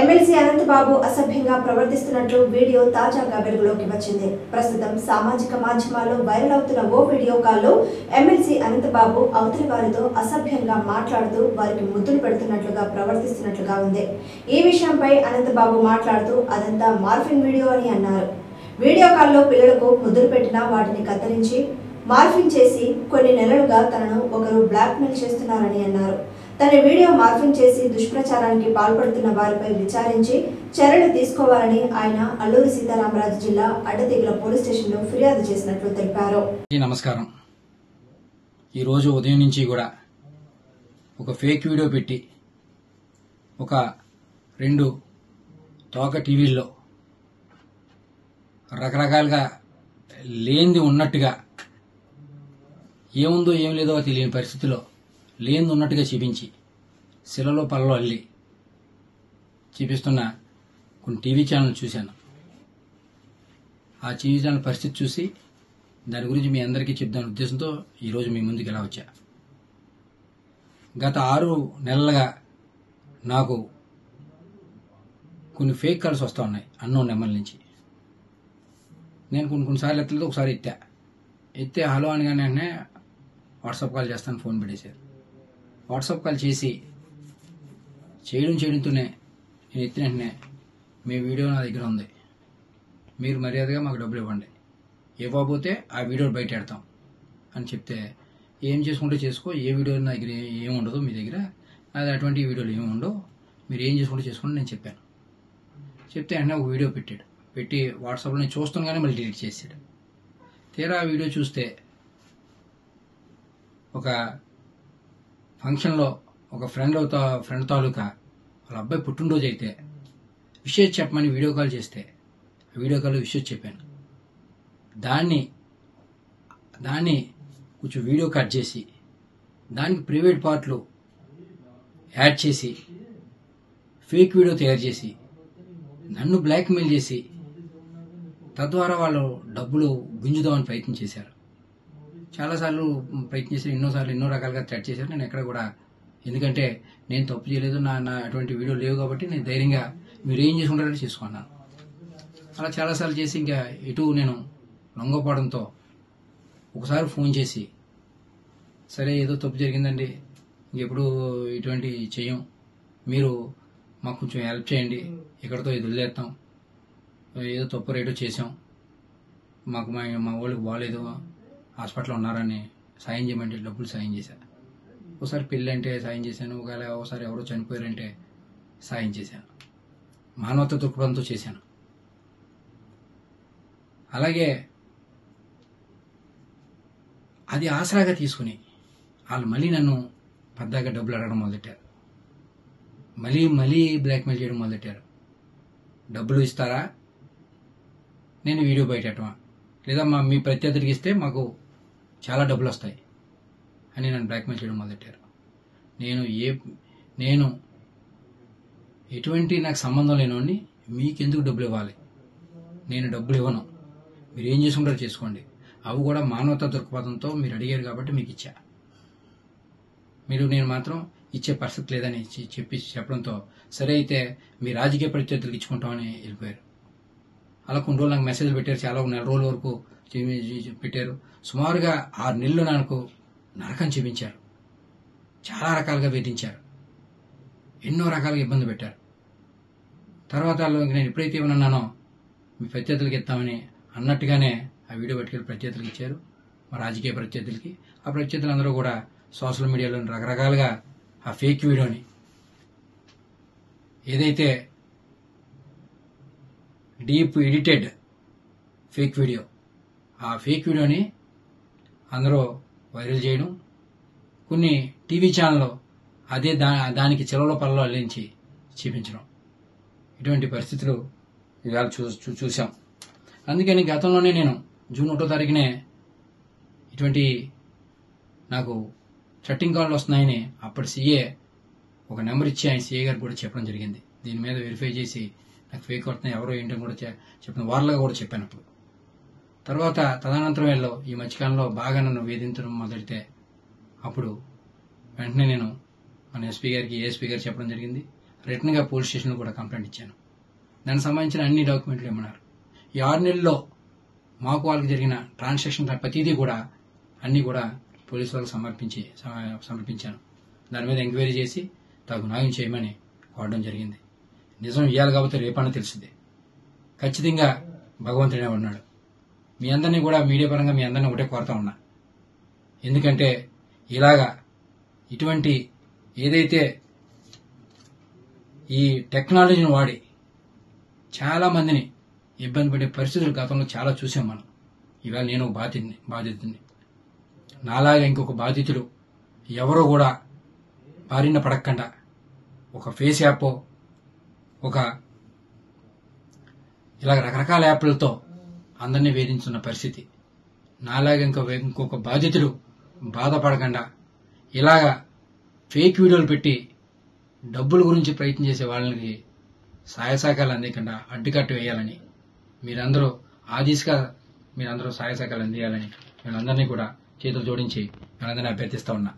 MLC Anantha Babu అసభ్యంగా ప్రవర్తిస్తున్నట్లు video తాజాగా వెలుగులోకి వచ్చింది. ప్రస్తుతం సామాజిక మాధ్యమాల్లో వైరల్ అవుతున్న ఓ వీడియో కాల్లో ఎమ్మెల్సీ అనంతబాబు అవతలి వారితో అసభ్యంగా మాట్లాడుతూ వారికి ముద్దులు పెడుతున్నట్లుగా ప్రవర్తిస్తున్నట్లుగా ఉంది. ఈ విషయంపై అనంతబాబు మాట్లాడుతూ అదంతా మార్ఫింగ్ వీడియో అని అన్నారు. వీడియో కాల్లో పిల్లలకు ముద్దులు పెట్టినా వాటిని కత్తిరించి మార్ఫింగ్ చేసి కొన్ని నెలలుగా తనను ఒకరు బ్లాక్మెయిల్ చేస్తున్నారని అన్నారు. తన వీడియో మార్ఫింగ్ చేసి దుష్ప్రచారానికి పాల్పడుతున్న వారిపై విచారించి చర్యలు తీసుకోవాలని ఆయన అల్లూరి సీతారామరాజు జిల్లా అడ్డతీగల పోలీస్ స్టేషన్లో ఫిర్యాదు చేసినట్లు తెలిపారు. ఈ నమస్కారం. ఈరోజు ఉదయం నుంచి కూడా ఒక ఫేక్ వీడియో పెట్టి ఒక రెండు తోక టీవీల్లో రకరకాలుగా లేనిది ఉన్నట్టుగా ఏముందో ఏం లేదో తెలియని పరిస్థితిలో లేనున్నట్టుగా చూపించి శిలలో పలలో అల్లి చూపిస్తున్న కొన్ని టీవీ ఛానల్ చూశాను. ఆ టీవీ ఛానల్ పరిస్థితి చూసి దాని గురించి మీ అందరికీ చెప్దాని ఉద్దేశంతో ఈరోజు మీ ముందుకు ఎలా వచ్చా? గత ఆరు నెలలుగా నాకు కొన్ని ఫేక్ కాల్స్ వస్తూ ఉన్నాయి అన్నోన్ నెంబర్ల నుంచి. నేను కొన్ని కొన్నిసార్లు ఎత్తలేదు ఒకసారి ఎత్తా. ఎత్తే హలో అనగానే వాట్సాప్ కాల్ చేస్తాను ఫోన్ పెట్టేశారు. వాట్సాప్ కాల్ చేసి చేయడం చేయడంతోనే నేను ఎత్తిన వెంటనే మీ వీడియో నా దగ్గర ఉంది. మీరు మర్యాదగా మాకు డబ్బులు ఇవ్వండి. ఇవ్వకపోతే ఆ వీడియో బయట పెడతాం అని చెప్తే ఏం చేసుకుంటే చేసుకో ఏ వీడియో నా దగ్గర ఏమి ఏం ఉండదు మీ దగ్గర అది అటువంటి వీడియోలు ఏమి ఉండవు. మీరు ఏం చేసుకుంటే చేసుకోండి నేను చెప్పాను. చెప్తే వెంటనే ఒక వీడియో పెట్టాడు. పెట్టి వాట్సాప్లో నేను చూస్తుండగానే మళ్ళీ డిలీట్ చేశాడు. తీరా ఆ వీడియో చూస్తే ఒక ఫంక్షన్లో ఒక ఫ్రెండ్ ఫ్రెండ్ తాలూకా వాళ్ళ అబ్బాయి పుట్టినరోజు అయితే విషయం చెప్పమని వీడియో కాల్ చేస్తే వీడియో కాల్లో విషయం చెప్పాను. దాన్ని దాన్ని కొంచెం వీడియో కట్ చేసి దానికి ప్రైవేట్ పార్ట్లు యాడ్ చేసి ఫేక్ వీడియో తయారు చేసి నన్ను బ్లాక్మెయిల్ చేసి తద్వారా వాళ్ళు డబ్బులు గుంజుదామని ప్రయత్నం చేశారు. చాలాసార్లు ప్రయత్నం ఎన్నోసార్లు ఎన్నో రకాలుగా థ్రెట్ చేశారు. నేను ఎక్కడ కూడా ఎందుకంటే నేను తప్పు చేయలేదు నా నా అటువంటి వీడియో లేవు కాబట్టి నేను ధైర్యంగా మీరు ఏం చేసుకుంటారో చేసుకున్నాను. అలా చాలాసార్లు చేసి ఇంకా ఇటు నేను లొంగపోవడంతో ఒకసారి ఫోన్ చేసి సరే ఏదో తప్పు జరిగిందండి ఇంకెప్పుడు ఇటువంటి చెయ్యం మీరు మాకు కొంచెం హెల్ప్ చేయండి ఇక్కడతో ఇది వదిలేస్తాం ఏదో తప్పు రేటు చేసాం మాకు మా మా వాళ్ళకి బాగాలేదు హాస్పిటల్లో ఉన్నారని సాయం చేయమంటే డబ్బులు సాయం చేశాను ఒకసారి పెళ్ళంటే సాయం చేశాను ఒకవేళ ఒకసారి ఎవరో చనిపోయారంటే సాయం చేశాను మానవత దృక్పథంతో చేశాను. అలాగే అది ఆసరాగా తీసుకుని వాళ్ళు మళ్ళీ నన్ను పెద్దగా డబ్బులు అడగడం మొదలెట్టారు. మళ్ళీ మళ్ళీ బ్లాక్మెయిల్ చేయడం మొదలెట్టారు. డబ్బులు ఇస్తారా? నేను వీడియో బయటమా లేదా మా మీ ప్రత్యర్థికి ఇస్తే మాకు చాలా డబ్బులు వస్తాయి అని నన్ను బ్లాక్మెయిల్ చేయడం మొదలెట్టారు. నేను ఏ నేను ఎటువంటి నాకు సంబంధం లేనివాడిని మీకెందుకు డబ్బులు ఇవ్వాలి? నేను డబ్బులు ఇవ్వను. మీరు ఏం చేసుకుంటారో చేసుకోండి. అవి కూడా మానవతా దృక్పథంతో మీరు అడిగారు కాబట్టి మీకు ఇచ్చా. మీరు నేను మాత్రం ఇచ్చే పరిస్థితి లేదని చెప్పి చెప్పడంతో సరే అయితే మీ రాజకీయ ప్రత్యర్థులకు ఇచ్చుకుంటామని వెళ్ళిపోయారు. అలా కొన్ని రోజులు నాకు మెసేజ్ పెట్టారు చాలా ఒక నెల రోజుల వరకు పెట్టారు. సుమారుగా ఆరు నెలలు నాకు నరకం చూపించారు. చాలా రకాలుగా వేధించారు. ఎన్నో రకాలుగా ఇబ్బంది పెట్టారు. తర్వాత వాళ్ళు నేను ఎప్పుడైతే ఏమన్నానో మీ ప్రత్యర్థులకి ఇస్తామని అన్నట్టుగానే ఆ వీడియో పట్టుకెళ్ళి ప్రత్యర్థులకు ఇచ్చారు. మా రాజకీయ ప్రత్యర్థులకి. ఆ ప్రత్యర్థులందరూ కూడా సోషల్ మీడియాలో రకరకాలుగా ఆ ఫేక్ వీడియోని ఏదైతే డీప్ ఎడిటెడ్ ఫేక్ వీడియో. ఆ ఫేక్ వీడియోని అందరూ వైరల్ చేయడం కొన్ని టీవీ ఛానల్లో అదే దా దానికి చెలవలో పళ్ళలో అల్లించి చూపించడం. ఇటువంటి పరిస్థితులు ఇవాళ చూ చూ- చూసాం అందుకని గతంలోనే నేను జూన్ ఒకటో తారీఖునే ఇటువంటి నాకు చట్టింగ్ కాళ్ళు వస్తున్నాయని అప్పటి సీఏ ఒక నెంబర్ ఇచ్చి ఆయన సీఏ గారు కూడా చెప్పడం జరిగింది. దీని మీద వెరిఫై చేసి నాకు ఫేక్ కొడుతున్నాయి ఎవరో ఏంటని కూడా చెప్పిన వార్లుగా కూడా చెప్పాను అప్పుడు తర్వాత తదనంతరం వెళ్ళో ఈ మధ్యకాలంలో బాగా నన్ను వేధించడం మొదలెడితే అప్పుడు వెంటనే నేను మన ఎస్పీ గారికి ఏఎస్పీ గారు చెప్పడం జరిగింది. రిటర్న్గా పోలీస్ స్టేషన్లో కూడా కంప్లైంట్ ఇచ్చాను. దానికి సంబంధించిన అన్ని డాక్యుమెంట్లు ఇమ్మన్నారు. ఈ ఆరు నెలల్లో మాకు వాళ్ళకి జరిగిన ట్రాన్సాక్షన్ ప్రతిదీ కూడా అన్నీ కూడా పోలీసు వాళ్ళకి సమర్పించి సమర్పించాను. దాని మీద ఎంక్వైరీ చేసి తగు న్యాయం చేయమని కోరడం జరిగింది. నిజం ఇయ్యాలి కాబట్టి రేపన్న తెలిసింది. ఖచ్చితంగా భగవంతుడే ఉన్నాడు. మీ అందరినీ కూడా మీడియా పరంగా మీ అందరినీ ఒకటే కోరుతా ఉన్నా. ఎందుకంటే ఇలాగా ఇటువంటి ఏదైతే ఈ టెక్నాలజీని వాడి చాలా మందిని ఇబ్బంది పడే పరిస్థితులు గతంలో చాలా చూసాం మనం. ఇవాళ నేను ఒక బాధితుని నాలాగా ఇంకొక బాధితుడు ఎవరో కూడా బారిన పడకుండా. ఒక ఫేస్ యాప్ ఒక ఇలాగ రకరకాల యాప్లతో అందరినీ వేధించున్న పరిస్థితి. నాలాగా ఇంకా ఇంకొక బాధితులు బాధపడకుండా ఇలాగా ఫేక్ వీడియోలు పెట్టి డబ్బుల గురించి ప్రయత్నం చేసే వాళ్ళకి సహాయ సహకారాలు అందకుండా అడ్డుకట్టు వేయాలని మీరందరూ ఆ దిశగా మీరందరూ సహాయ సహకారాలు అందియాలని వీళ్ళందరినీ కూడా చేతులు జోడించి వీళ్ళందరినీ అభ్యర్థిస్తా ఉన్నా.